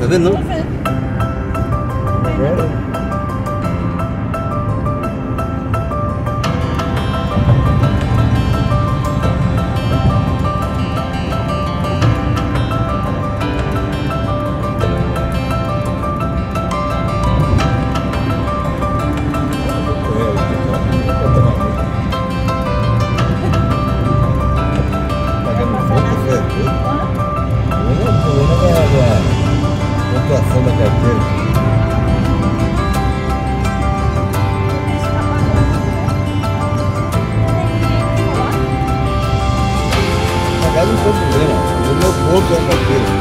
我问你 Pagar não tem problema. O meu ponto é a carteira.